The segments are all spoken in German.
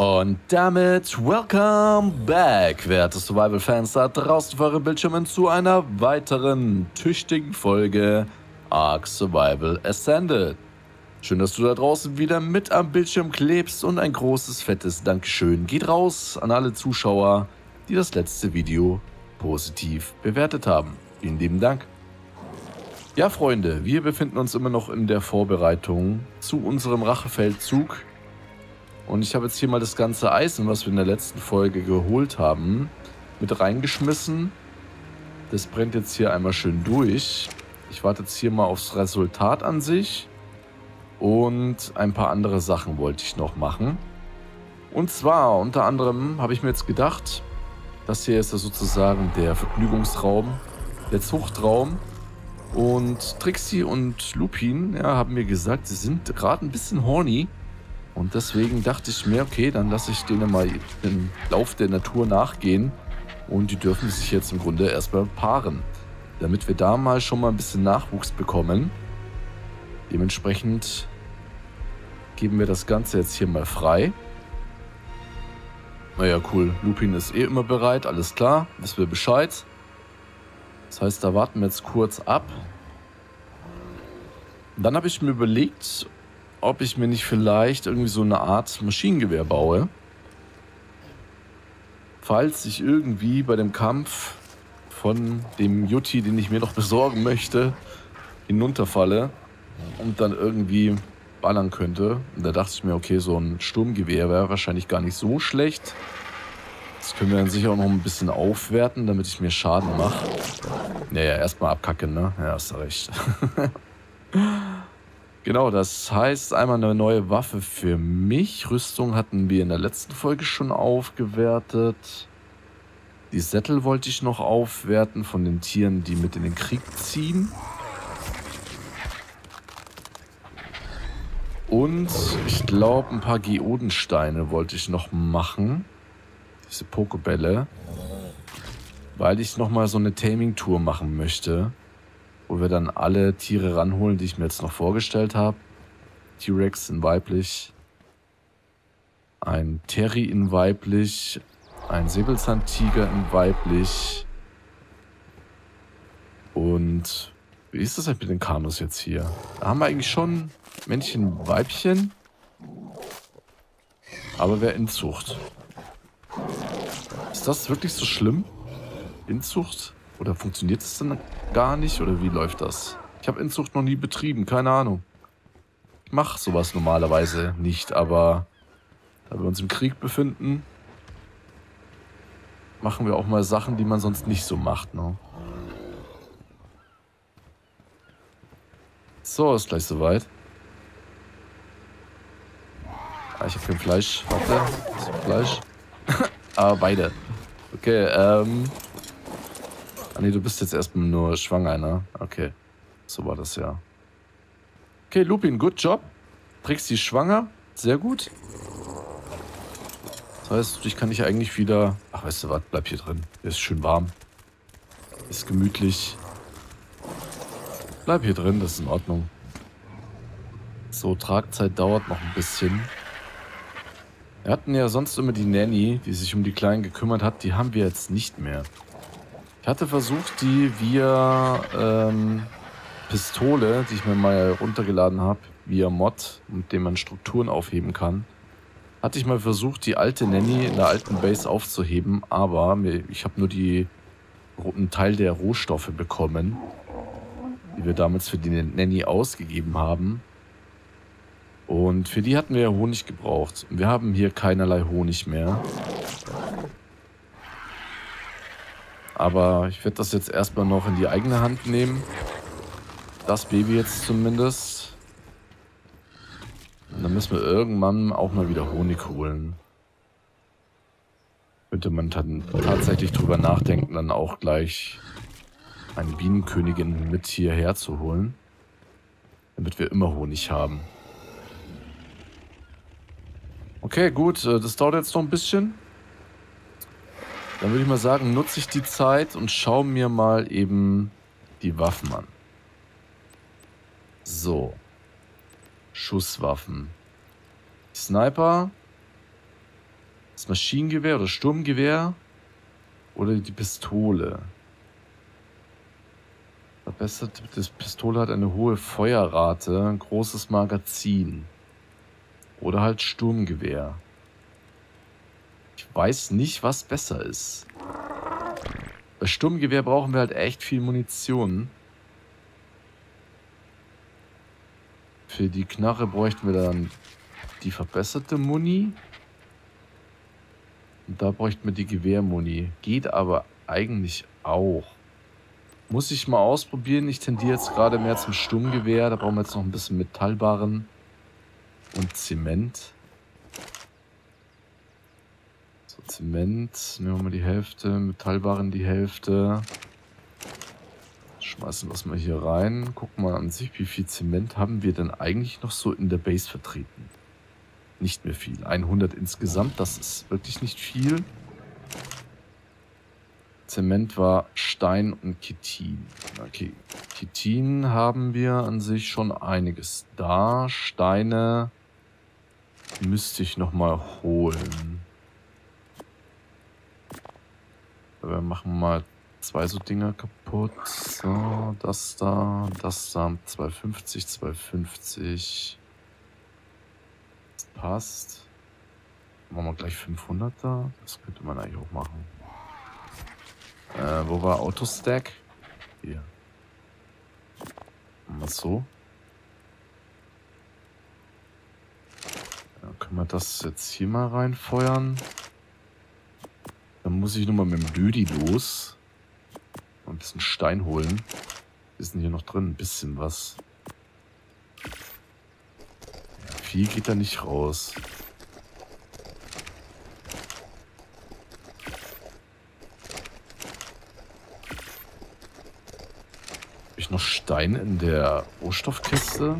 Und damit welcome back, werte Survival-Fans da draußen vor euren Bildschirmen zu einer weiteren tüchtigen Folge Ark Survival Ascended. Schön, dass du da draußen wieder mit am Bildschirm klebst und ein großes, fettes Dankeschön geht raus an alle Zuschauer, die das letzte Video positiv bewertet haben. Vielen lieben Dank. Ja, Freunde, wir befinden uns immer noch in der Vorbereitung zu unserem Rachefeldzug und ich habe jetzt hier mal das ganze Eisen, was wir in der letzten Folge geholt haben, mit reingeschmissen. Das brennt jetzt hier einmal schön durch. Ich warte jetzt hier mal aufs Resultat an sich. Und ein paar andere Sachen wollte ich noch machen. Und zwar, unter anderem habe ich mir jetzt gedacht, das hier ist ja sozusagen der Vergnügungsraum, der Zuchtraum. Und Trixie und Lupin ja, haben mir gesagt, sie sind gerade ein bisschen horny. Und deswegen dachte ich mir, okay, dann lasse ich denen mal den Lauf der Natur nachgehen. Und die dürfen sich jetzt im Grunde erstmal paaren. Damit wir da mal schon mal ein bisschen Nachwuchs bekommen. Dementsprechend geben wir das Ganze jetzt hier mal frei. Naja, cool. Lupin ist eh immer bereit, alles klar. Wissen wir Bescheid. Das heißt, da warten wir jetzt kurz ab. Dann habe ich mir überlegt, ob ich mir nicht vielleicht irgendwie so eine Art Maschinengewehr baue. Falls ich irgendwie bei dem Kampf von dem Jutti, den ich mir noch besorgen möchte, hinunterfalle und dann irgendwie ballern könnte. Und da dachte ich mir, okay, so ein Sturmgewehr wäre wahrscheinlich gar nicht so schlecht. Das können wir dann sicher auch noch ein bisschen aufwerten, damit ich mir Schaden mache. Naja, erstmal abkacken, ne? Ja, hast du recht. Genau, das heißt einmal eine neue Waffe für mich. Rüstung hatten wir in der letzten Folge schon aufgewertet. Die Sättel wollte ich noch aufwerten von den Tieren, die mit in den Krieg ziehen. Und ich glaube, ein paar Geodensteine wollte ich noch machen. Diese Pokebälle. Weil ich nochmal so eine Taming-Tour machen möchte wo wir dann alle Tiere ranholen, die ich mir jetzt noch vorgestellt habe. T-Rex in weiblich, ein Terry in weiblich, ein Säbelzahntiger in weiblich und wie ist das halt mit den Kanus jetzt hier? Da haben wir eigentlich schon Männchen, Weibchen, aber wer Inzucht? Ist das wirklich so schlimm? Inzucht? Oder funktioniert es dann gar nicht? Oder wie läuft das? Ich habe Inzucht noch nie betrieben, keine Ahnung. Ich mache sowas normalerweise nicht, aber da wir uns im Krieg befinden, machen wir auch mal Sachen, die man sonst nicht so macht. Ne? So, ist gleich soweit. Ah, ich habe kein Fleisch. Warte, Fleisch. aber beide. Okay, ähm... Ah nee, du bist jetzt erstmal nur schwanger, ne? Okay. So war das ja. Okay, Lupin, good job. Trixie schwanger. Sehr gut. Das heißt, ich kann dich eigentlich wieder... Ach, weißt du was? Bleib hier drin. Ist schön warm. Ist gemütlich. Bleib hier drin, das ist in Ordnung. So, Tragzeit dauert noch ein bisschen. Wir hatten ja sonst immer die Nanny, die sich um die Kleinen gekümmert hat. Die haben wir jetzt nicht mehr. Ich hatte versucht, die via ähm, Pistole, die ich mir mal runtergeladen habe, via Mod, mit dem man Strukturen aufheben kann, hatte ich mal versucht, die alte Nanny in der alten Base aufzuheben, aber ich habe nur die, einen Teil der Rohstoffe bekommen, die wir damals für die Nanny ausgegeben haben. Und für die hatten wir Honig gebraucht. Wir haben hier keinerlei Honig mehr. Aber ich werde das jetzt erstmal noch in die eigene Hand nehmen. Das Baby jetzt zumindest. Und dann müssen wir irgendwann auch mal wieder Honig holen. Könnte man dann tatsächlich drüber nachdenken, dann auch gleich eine Bienenkönigin mit hierher zu holen. Damit wir immer Honig haben. Okay, gut, äh, das dauert jetzt noch ein bisschen. Dann würde ich mal sagen, nutze ich die Zeit und schaue mir mal eben die Waffen an. So. Schusswaffen. Sniper. Das Maschinengewehr oder Sturmgewehr oder die Pistole. Verbessert, das Pistole hat eine hohe Feuerrate, ein großes Magazin. Oder halt Sturmgewehr. Weiß nicht, was besser ist. Bei Sturmgewehr brauchen wir halt echt viel Munition. Für die Knarre bräuchten wir dann die verbesserte Muni. Und da bräuchten wir die Gewehrmuni. Geht aber eigentlich auch. Muss ich mal ausprobieren. Ich tendiere jetzt gerade mehr zum Sturmgewehr. Da brauchen wir jetzt noch ein bisschen Metallbarren und Zement. So, Zement. Nehmen wir mal die Hälfte. Metallbarren die Hälfte. Schmeißen wir es mal hier rein. Gucken mal an sich, wie viel Zement haben wir denn eigentlich noch so in der Base vertreten. Nicht mehr viel. 100 insgesamt, das ist wirklich nicht viel. Zement war Stein und Chitin. Okay, Chitin haben wir an sich schon einiges da. Steine müsste ich nochmal holen. Wir machen mal zwei so Dinger kaputt. So, das da, das da, 250, 250. Das passt. Machen wir gleich 500 da. Das könnte man eigentlich auch machen. Äh, wo war Autostack? Hier. Machen wir so. Ja, können wir das jetzt hier mal reinfeuern? Dann muss ich nochmal mit dem Dödi los. Ein bisschen Stein holen. ist denn hier noch drin? Ein bisschen was. Ja, viel geht da nicht raus. Noch Stein in der Rohstoffkiste?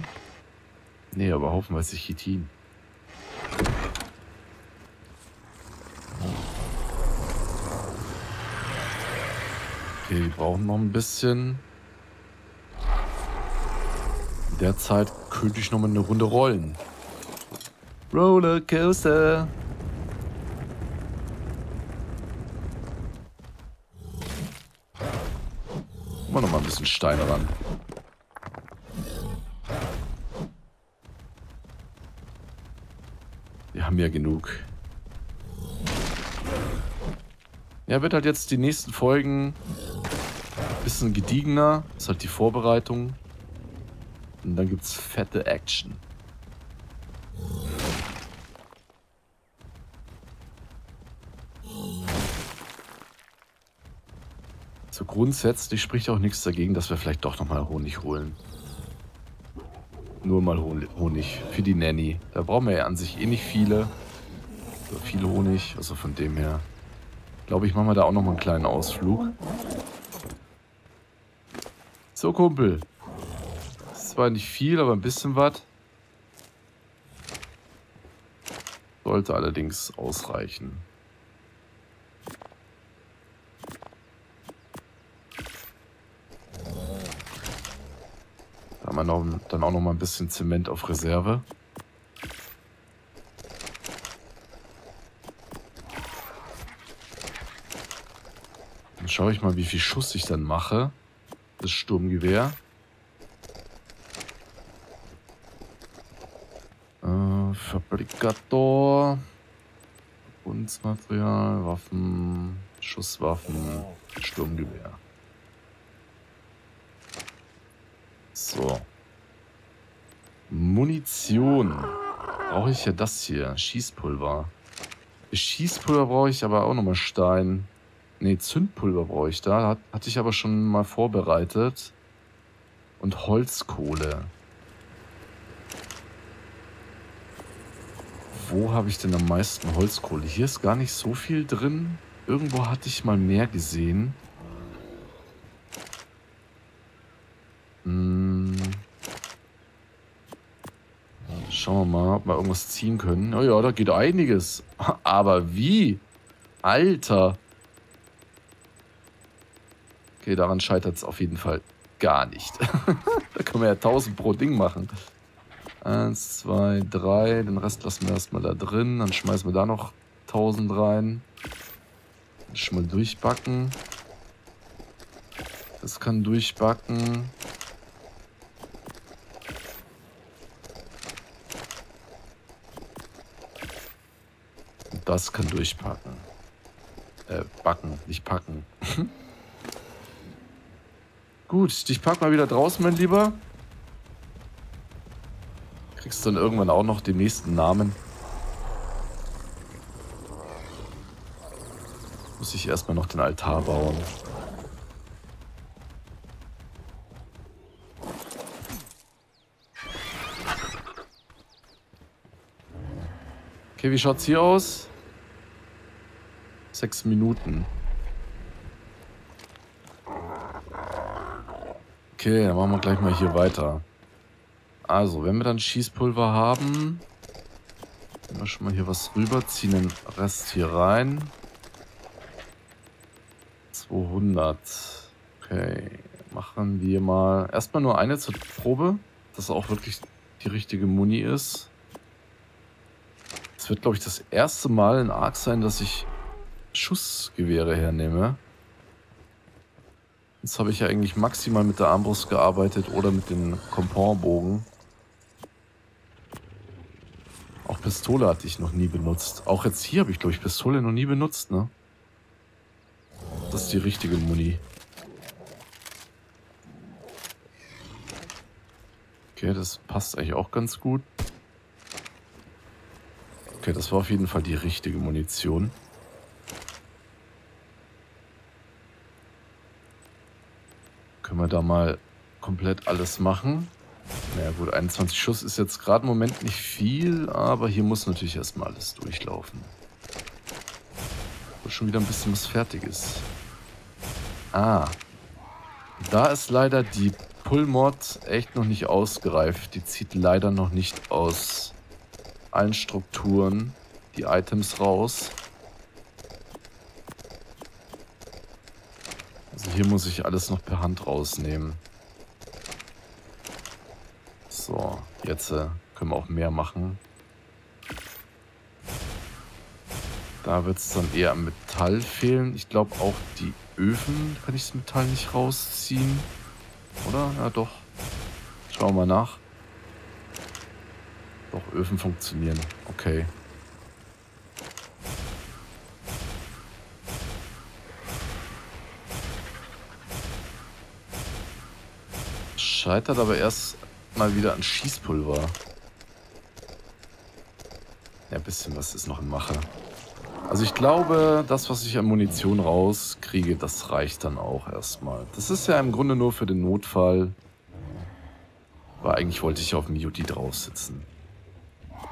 Nee, aber haufenweise Chitin. Okay, wir brauchen noch ein bisschen. In der Zeit könnte ich noch mal eine Runde rollen. Rollercoaster. Mal noch mal ein bisschen Steine ran. Wir haben ja genug. Ja, wird halt jetzt die nächsten Folgen bisschen gediegener. ist halt die Vorbereitung. Und dann gibt es fette Action. So grundsätzlich spricht auch nichts dagegen, dass wir vielleicht doch nochmal Honig holen. Nur mal Honig für die Nanny. Da brauchen wir ja an sich eh nicht viele. So viele Honig, also von dem her. Glaube ich, machen wir da auch nochmal einen kleinen Ausflug. So, Kumpel. Das ist zwar nicht viel, aber ein bisschen was. Sollte allerdings ausreichen. Da haben wir noch, dann auch noch mal ein bisschen Zement auf Reserve. Dann schaue ich mal, wie viel Schuss ich dann mache das Sturmgewehr. Äh, Fabrikator. Bundsmaterial, Waffen, Schusswaffen, Sturmgewehr. So. Munition. Brauche ich ja das hier. Schießpulver. Schießpulver brauche ich aber auch nochmal Stein. Ne, Zündpulver brauche ich da. Hatte ich aber schon mal vorbereitet. Und Holzkohle. Wo habe ich denn am meisten Holzkohle? Hier ist gar nicht so viel drin. Irgendwo hatte ich mal mehr gesehen. Hm. Schauen wir mal, ob wir irgendwas ziehen können. Oh ja, da geht einiges. Aber wie? Alter. Okay, daran scheitert es auf jeden Fall gar nicht. da können wir ja 1000 pro Ding machen. Eins, zwei, drei. Den Rest lassen wir erstmal da drin. Dann schmeißen wir da noch 1000 rein. Schon mal durchbacken. Das kann durchbacken. Das kann durchpacken. Äh, backen, nicht packen. Gut, dich pack mal wieder draußen, mein Lieber. Kriegst dann irgendwann auch noch den nächsten Namen. Muss ich erstmal noch den Altar bauen. Okay, wie schaut's hier aus? Sechs Minuten. Okay, dann machen wir gleich mal hier weiter. Also, wenn wir dann Schießpulver haben, wir schon mal hier was rüber, ziehen den Rest hier rein. 200. Okay, machen wir mal erstmal nur eine zur Probe, dass auch wirklich die richtige Muni ist. Es wird, glaube ich, das erste Mal in Ark sein, dass ich Schussgewehre hernehme. Jetzt habe ich ja eigentlich maximal mit der Armbrust gearbeitet oder mit den Komponbogen. Auch Pistole hatte ich noch nie benutzt. Auch jetzt hier habe ich, glaube ich, Pistole noch nie benutzt, ne? Das ist die richtige Muni. Okay, das passt eigentlich auch ganz gut. Okay, das war auf jeden Fall die richtige Munition. Können wir da mal komplett alles machen. Naja gut, 21 Schuss ist jetzt gerade im Moment nicht viel, aber hier muss natürlich erstmal alles durchlaufen. Wo schon wieder ein bisschen was fertig ist. Ah. Da ist leider die Pull-Mod echt noch nicht ausgereift. Die zieht leider noch nicht aus allen Strukturen die Items raus. Hier muss ich alles noch per Hand rausnehmen. So, jetzt äh, können wir auch mehr machen. Da wird es dann eher am Metall fehlen. Ich glaube auch die Öfen kann ich das Metall nicht rausziehen. Oder? Ja doch. Schauen wir mal nach. Doch, Öfen funktionieren. Okay. Scheitert aber erst mal wieder an Schießpulver. Ja, ein bisschen was ist noch in Mache. Also ich glaube, das, was ich an Munition rauskriege, das reicht dann auch erstmal. Das ist ja im Grunde nur für den Notfall. Aber eigentlich wollte ich auf dem UD drauf sitzen.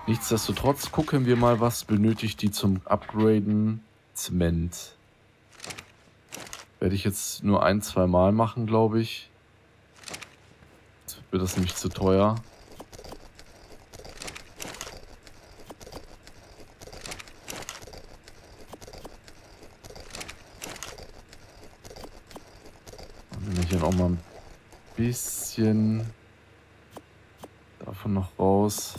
Nichtsdestotrotz gucken wir mal, was benötigt die zum Upgraden. Zement. Werde ich jetzt nur ein, zwei Mal machen, glaube ich. Wird das nämlich zu teuer. Dann nehme ich hier auch mal ein bisschen davon noch raus.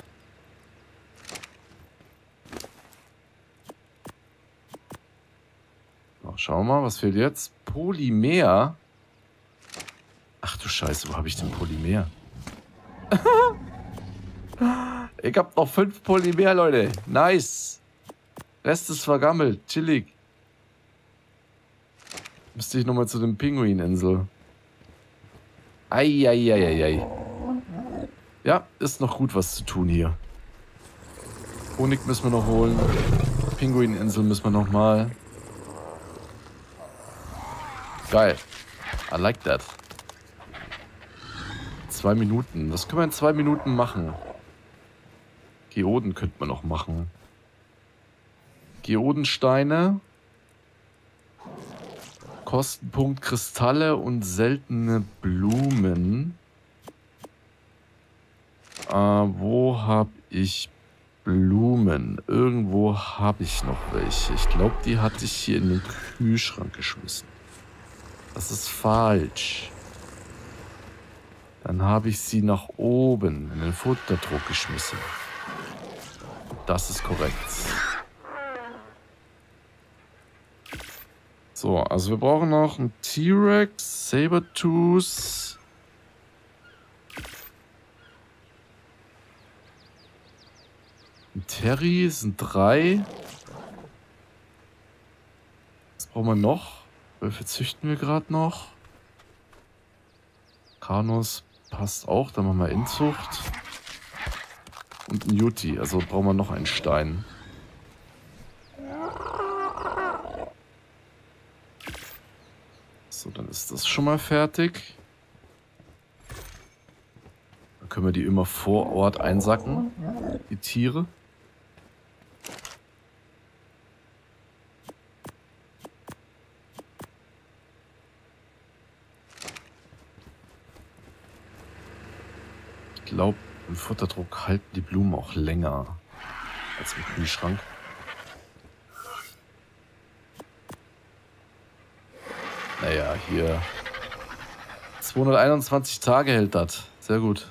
Schau mal, was fehlt jetzt? Polymer. Ach du Scheiße, wo habe ich denn Polymer? ich habe noch fünf Polymer, Leute. Nice. Rest ist vergammelt. Chillig. Müsste ich nochmal zu dem Pinguininsel. Eieieiei. Ja, ist noch gut was zu tun hier. Honig müssen wir noch holen. Pinguininsel müssen wir noch mal. Geil. I like that. Zwei Minuten. Das können wir in zwei Minuten machen. Geoden könnte man noch machen. Geodensteine. Kostenpunkt Kristalle und seltene Blumen. Äh, wo habe ich Blumen? Irgendwo habe ich noch welche. Ich glaube, die hatte ich hier in den Kühlschrank geschmissen. Das ist falsch. Dann habe ich sie nach oben in den Futterdruck geschmissen. Das ist korrekt. So, also wir brauchen noch einen T-Rex, Sabertooth. Ein Terry sind drei. Was brauchen wir noch? Wölfe züchten wir gerade noch. Kanus passt auch, dann machen wir Inzucht. Und ein Juti, also brauchen wir noch einen Stein. So, dann ist das schon mal fertig. Dann können wir die immer vor Ort einsacken, die Tiere. Glaube, im Futterdruck halten die Blumen auch länger als im Kühlschrank. Naja, hier. 221 Tage hält das. Sehr gut.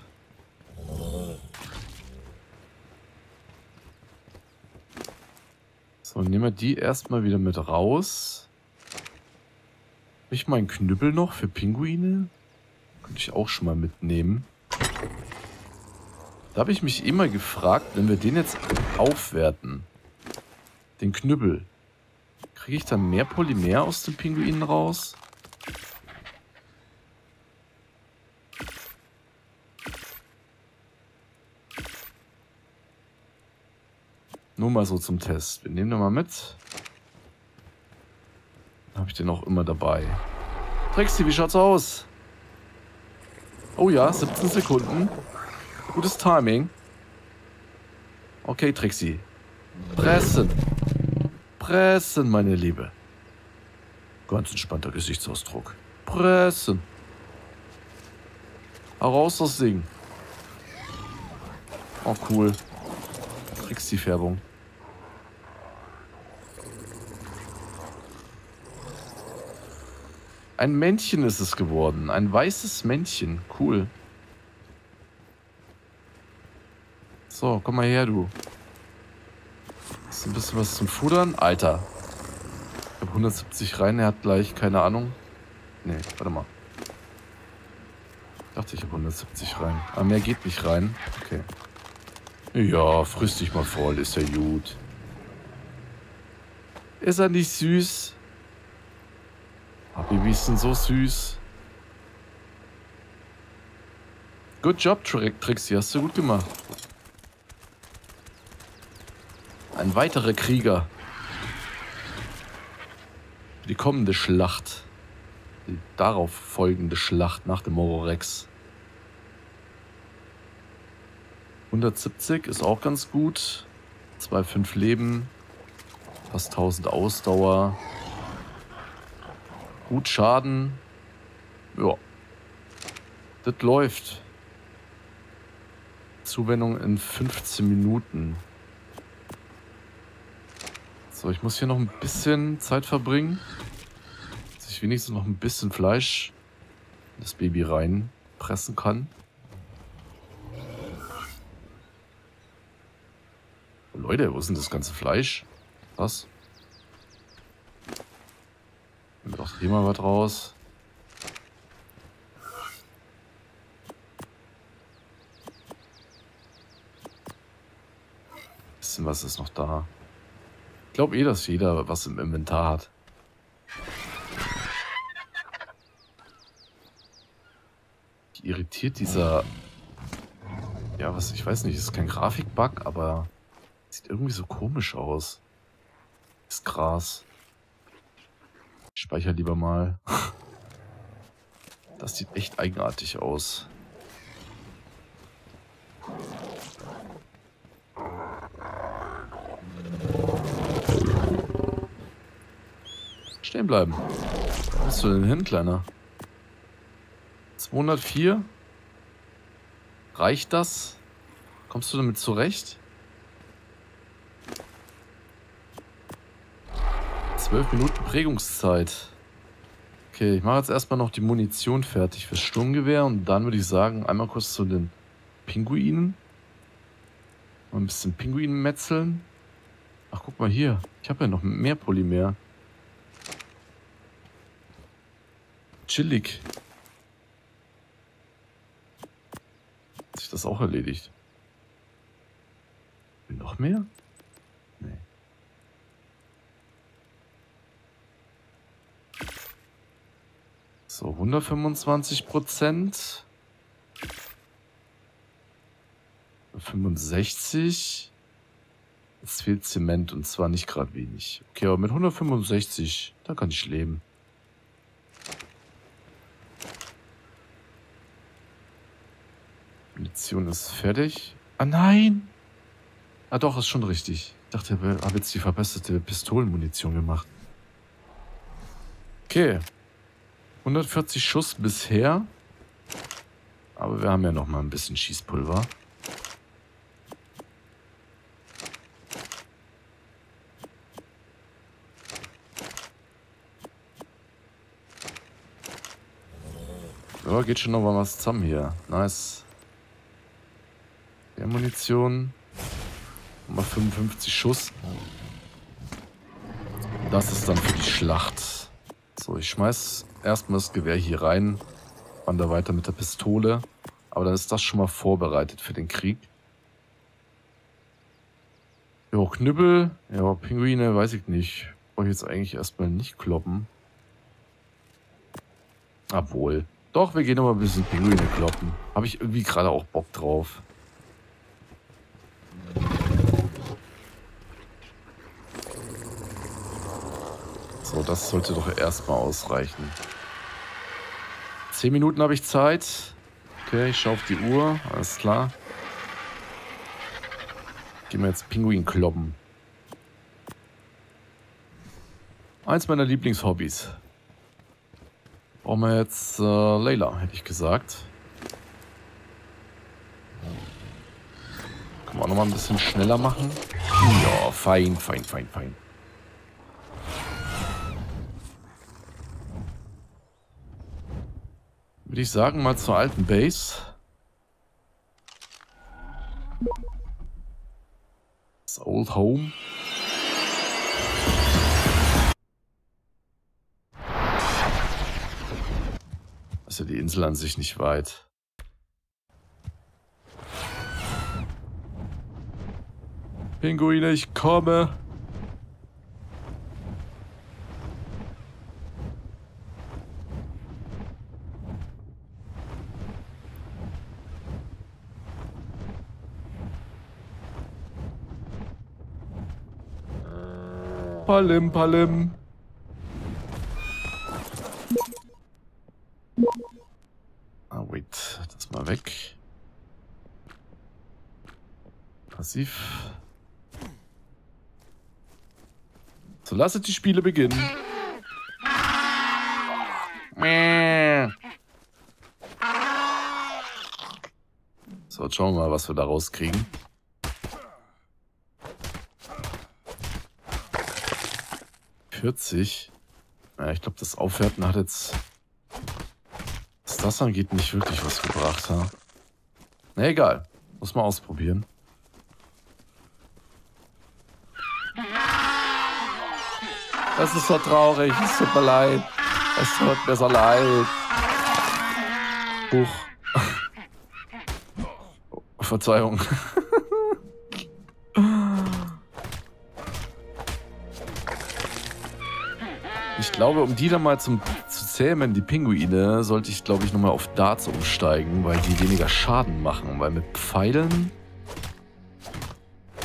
So, nehmen wir die erstmal wieder mit raus. Habe ich meinen Knüppel noch für Pinguine? Könnte ich auch schon mal mitnehmen. Da habe ich mich immer gefragt, wenn wir den jetzt aufwerten, den Knüppel, kriege ich dann mehr Polymer aus den Pinguinen raus? Nur mal so zum Test. Wir nehmen den mal mit. Dann habe ich den auch immer dabei. Trixie, wie schaut's aus? Oh ja, 17 Sekunden. Gutes Timing. Okay, Trixie. Pressen. Pressen, meine Liebe. Ganz entspannter Gesichtsausdruck. Pressen. Heraus das Ding. Oh, cool. Trixie-Färbung. Ein Männchen ist es geworden. Ein weißes Männchen. Cool. So, komm mal her, du. Ist ein bisschen was zum Futtern? Alter. Ich habe 170 rein, er hat gleich, keine Ahnung. Nee, warte mal. Ich dachte, ich habe 170 rein. Aber mehr geht nicht rein. Okay. Ja, friss dich mal voll, ist ja gut. Ist er nicht süß? Babys sind so süß. Good job, Trixie. Hast du gut gemacht. Ein weiterer Krieger. Die kommende Schlacht. Die darauf folgende Schlacht nach dem Mororex. 170 ist auch ganz gut. 2,5 Leben. Fast 1000 Ausdauer. Gut Schaden. Ja. Das läuft. Zuwendung in 15 Minuten. So, ich muss hier noch ein bisschen Zeit verbringen. Dass ich wenigstens noch ein bisschen Fleisch in das Baby reinpressen kann. Leute, wo ist denn das ganze Fleisch? Was? Nehmen doch hier mal was raus. Bisschen was ist noch da. Ich glaube eh, dass jeder was im Inventar hat. Die irritiert dieser... Ja, was, ich weiß nicht, ist kein Grafikbug, aber sieht irgendwie so komisch aus. Das Gras. Ich speichere lieber mal. Das sieht echt eigenartig aus. Stehen bleiben. Wo bist du denn hin, Kleiner? 204? Reicht das? Kommst du damit zurecht? 12 Minuten Prägungszeit. Okay, ich mache jetzt erstmal noch die Munition fertig fürs Sturmgewehr und dann würde ich sagen, einmal kurz zu den Pinguinen. Mal ein bisschen Pinguinen metzeln. Ach, guck mal hier. Ich habe ja noch mehr Polymer. Chillig. Hat sich das auch erledigt? Noch mehr? Nee. So, 125 Prozent. 65. Es fehlt Zement und zwar nicht gerade wenig. Okay, aber mit 165, da kann ich leben. Munition ist fertig. Ah nein! Ah doch, ist schon richtig. Ich dachte, ich habe jetzt die verbesserte Pistolenmunition gemacht. Okay. 140 Schuss bisher. Aber wir haben ja noch mal ein bisschen Schießpulver. Ja, geht schon noch mal was zusammen hier. Nice. Munition. Nochmal 55 Schuss. Das ist dann für die Schlacht. So, ich schmeiß erstmal das Gewehr hier rein. Wander weiter mit der Pistole. Aber dann ist das schon mal vorbereitet für den Krieg. Jo, Knüppel. Ja, Pinguine, weiß ich nicht. Brauche ich jetzt eigentlich erstmal nicht kloppen. Obwohl. Doch, wir gehen noch mal ein bisschen Pinguine kloppen. Habe ich irgendwie gerade auch Bock drauf. So, das sollte doch erstmal ausreichen. Zehn Minuten habe ich Zeit. Okay, ich schaue auf die Uhr. Alles klar. Gehen wir jetzt Pinguin kloppen. Eins meiner Lieblingshobbys. Brauchen wir jetzt äh, Layla, hätte ich gesagt. Können wir auch noch mal ein bisschen schneller machen. Ja, fein, fein, fein, fein. Würde ich sagen, mal zur alten Base. Das Old Home. Ist ja die Insel an sich nicht weit. Pinguine, ich komme. Palim, Palim. Ah, wait. Das mal weg. Passiv. So, lasset die Spiele beginnen. So, jetzt schauen wir mal, was wir da rauskriegen. 40. Ja, ich glaube, das Aufwerten hat jetzt, was das angeht, nicht wirklich was gebracht. Ha? Na egal, muss man ausprobieren. Das ist so traurig, es tut mir leid. Es tut mir so leid. Huch. Verzeihung. Glaube, um die dann mal zum, zu zähmen, die Pinguine, sollte ich, glaube ich, nochmal auf Darts umsteigen, weil die weniger Schaden machen. Weil mit Pfeilen...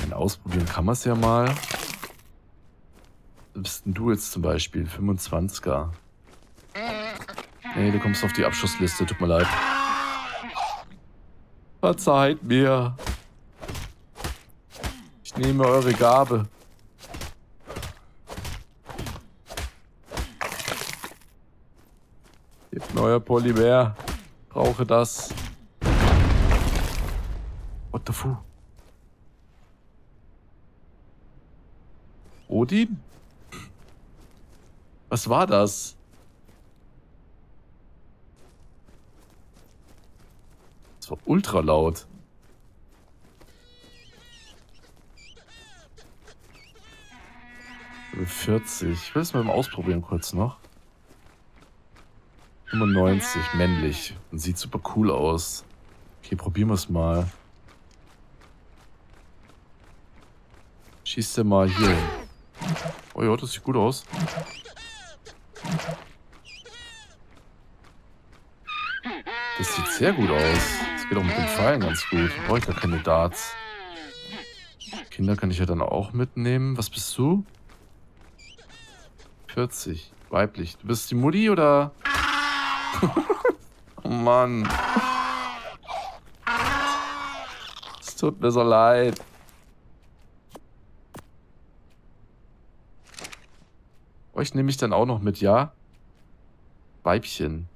Ein ausprobieren kann man es ja mal. Bist denn du jetzt zum Beispiel? 25er. Nee, du kommst auf die Abschussliste, tut mir leid. Verzeiht mir. Ich nehme eure Gabe. Gebt mir euer Polymer. Brauche das. What the fuck? Odin? Was war das? Das war ultra laut. Level 40. Ich will es mal ausprobieren kurz noch. 95, männlich. Und sieht super cool aus. Okay, probieren wir es mal. Schießt er mal hier hin. Oh ja, das sieht gut aus. Das sieht sehr gut aus. Das geht auch mit den Pfeilen ganz gut. Brauche ich gar keine Darts. Kinder kann ich ja dann auch mitnehmen. Was bist du? 40. Weiblich. Du bist die Mutti oder? oh Mann. Es tut mir so leid. Euch nehme ich dann auch noch mit, ja? Weibchen.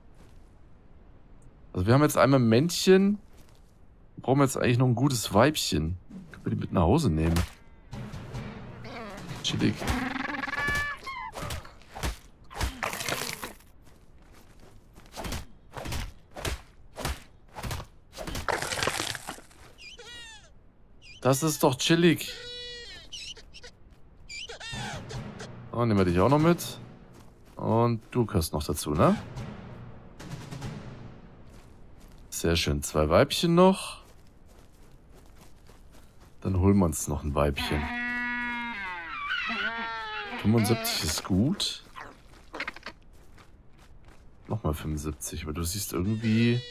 Also wir haben jetzt einmal Männchen. Brauchen wir jetzt eigentlich noch ein gutes Weibchen. Können wir die mit nach Hause nehmen? Chillig. Das ist doch chillig. So, nehmen wir dich auch noch mit. Und du gehörst noch dazu, ne? Sehr schön. Zwei Weibchen noch. Dann holen wir uns noch ein Weibchen. 75 ist gut. Nochmal 75, aber du siehst irgendwie...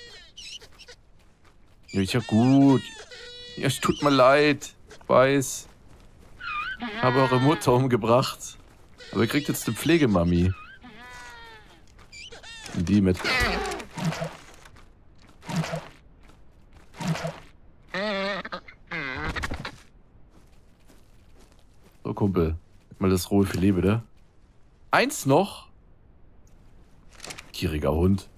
Ja gut. Ja, es tut mir leid. Ich weiß. Ich habe eure Mutter umgebracht. Aber ihr kriegt jetzt eine Pflegemami. Die mit. So, Kumpel. Mal das rohe Filet, bitte. Eins noch. Gieriger Hund.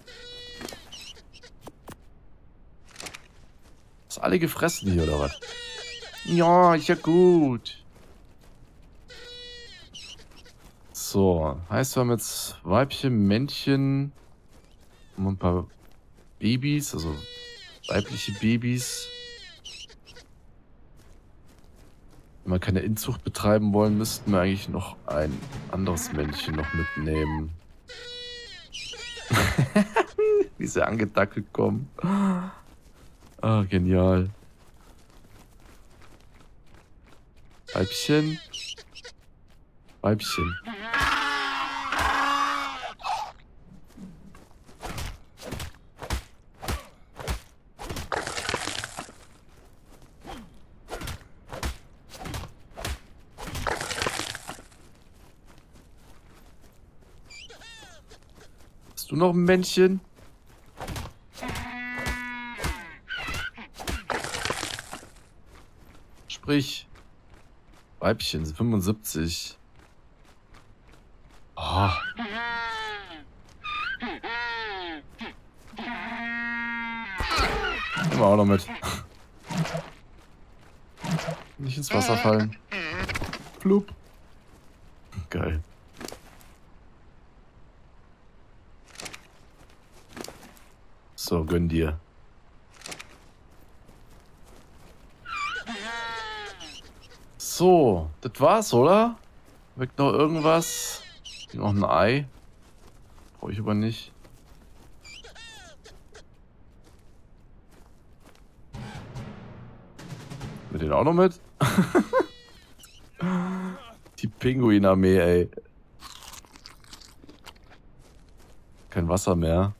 Hast alle gefressen hier, oder was? Ja, ist ja gut. So, heißt wir haben jetzt Weibchen, Männchen und ein paar Babys, also weibliche Babys. Wenn wir keine Inzucht betreiben wollen, müssten wir eigentlich noch ein anderes Männchen noch mitnehmen. Wie sie angedackelt kommen. Ah, genial. Weibchen. Weibchen. Hast du noch ein Männchen? Sprich. Weibchen, 75. Oh. Nehmen wir auch noch mit. Nicht ins Wasser fallen. Flup. Geil. So, gönn dir. So, das war's, oder? Wirkt noch irgendwas? Noch ein Ei. Brauche ich aber nicht. Mit den auch noch mit? Die Pinguinarmee, ey. Kein Wasser mehr.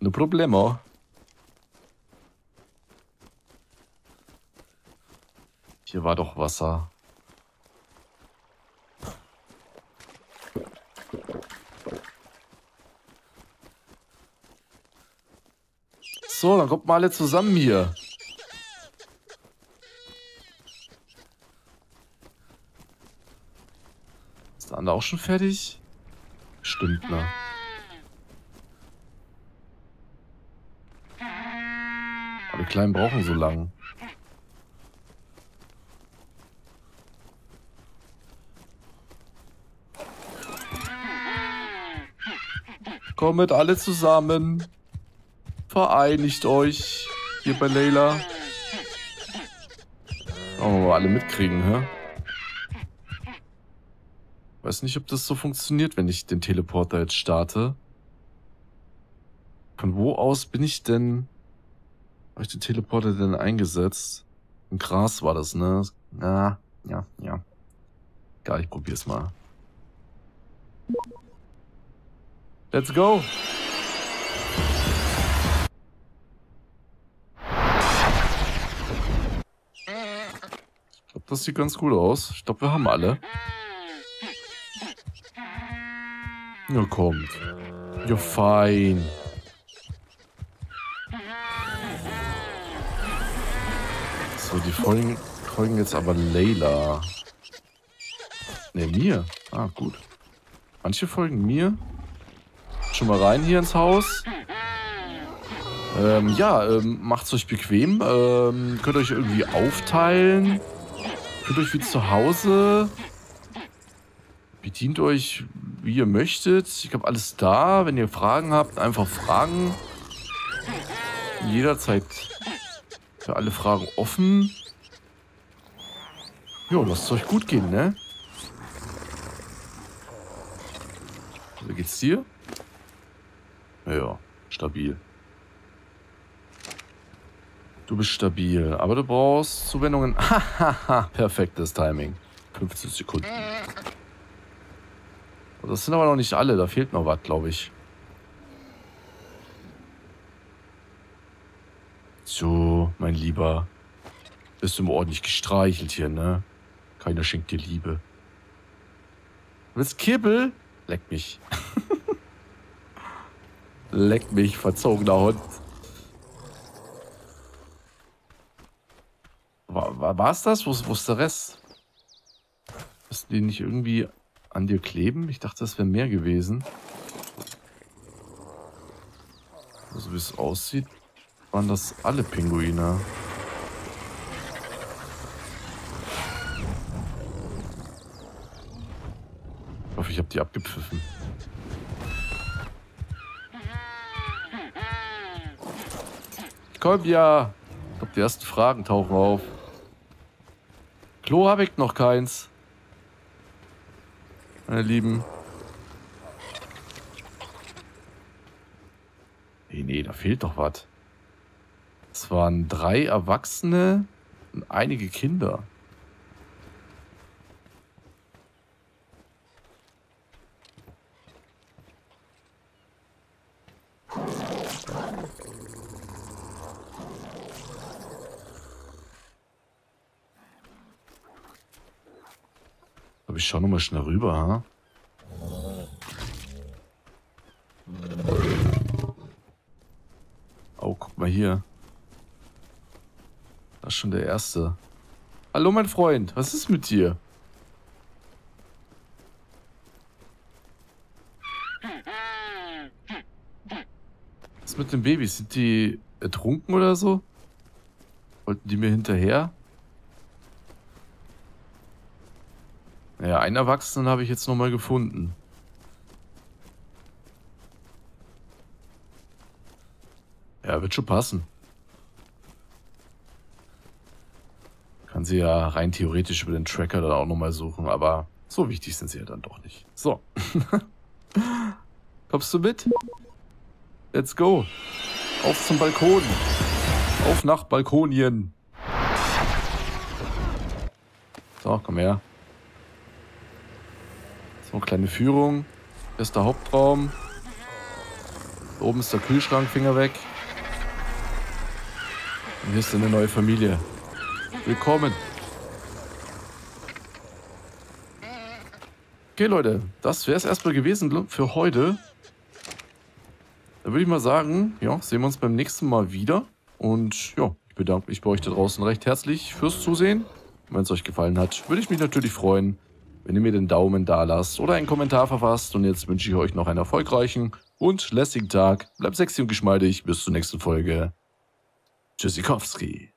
No problemo. Hier war doch Wasser. So, dann kommt mal alle zusammen hier. Ist der andere auch schon fertig? Stimmt, ne? Aber die Kleinen brauchen so lang. Kommt alle zusammen. Vereinigt euch. Hier bei Layla. Oh, alle mitkriegen, hä? Weiß nicht, ob das so funktioniert, wenn ich den Teleporter jetzt starte. Von wo aus bin ich denn... Habe ich den Teleporter denn eingesetzt? Im Gras war das, ne? Ja, ja, ja. Egal, ich probier's mal. Let's go! Ich glaube, das sieht ganz gut aus. Ich glaube, wir haben alle. Ja, kommt. Ja, fein. So, die folgen, folgen jetzt aber Layla. Ne, mir. Ah, gut. Manche folgen mir. Schon mal rein hier ins Haus. Ähm, ja, ähm, macht's euch bequem. Ähm, könnt euch irgendwie aufteilen. Könnt euch wie zu Hause. Bedient euch, wie ihr möchtet. Ich habe alles da. Wenn ihr Fragen habt, einfach fragen. Jederzeit für alle Fragen offen. Jo, lasst es euch gut gehen, ne? Wie geht's dir? Ja, stabil. Du bist stabil, aber du brauchst Zuwendungen. Hahaha, perfektes Timing. 15 Sekunden. Das sind aber noch nicht alle, da fehlt noch was, glaube ich. So, mein Lieber. Bist du immer ordentlich gestreichelt hier, ne? Keiner schenkt dir Liebe. Willst Kibbel? Leck mich. Leck mich, verzogener Hund. War, war, es das? Wo, wo ist der Rest? Müssen die nicht irgendwie an dir kleben? Ich dachte, das wäre mehr gewesen. So also, wie es aussieht, waren das alle Pinguine. Ich hoffe, ich habe die abgepfiffen. Komm ja. Ich glaube, die ersten Fragen tauchen auf. Klo habe ich noch keins. Meine Lieben. Nee, nee, da fehlt doch was. Es waren drei Erwachsene und einige Kinder. Ich schau noch mal schnell rüber, ha? Oh, guck mal hier. Das ist schon der erste. Hallo, mein Freund. Was ist mit dir? Was ist mit den Babys? Sind die ertrunken oder so? Wollten die mir hinterher? Ja, einen Erwachsenen habe ich jetzt nochmal gefunden. Ja, wird schon passen. Kann sie ja rein theoretisch über den Tracker dann auch nochmal suchen, aber so wichtig sind sie ja dann doch nicht. So. Kommst du mit? Let's go. Auf zum Balkon. Auf nach Balkonien. So, komm her. So, kleine Führung. Hier ist der Hauptraum. Oben ist der Kühlschrank, Finger weg. Und hier ist eine neue Familie. Willkommen. Okay, Leute, das wäre es erstmal gewesen für heute. Da würde ich mal sagen, ja, sehen wir uns beim nächsten Mal wieder. Und ja, ich bedanke mich bei euch da draußen recht herzlich fürs Zusehen. Wenn es euch gefallen hat, würde ich mich natürlich freuen, wenn ihr mir den Daumen da lasst oder einen Kommentar verfasst. Und jetzt wünsche ich euch noch einen erfolgreichen und lässigen Tag. Bleibt sexy und geschmeidig. Bis zur nächsten Folge. Tschüssikowski.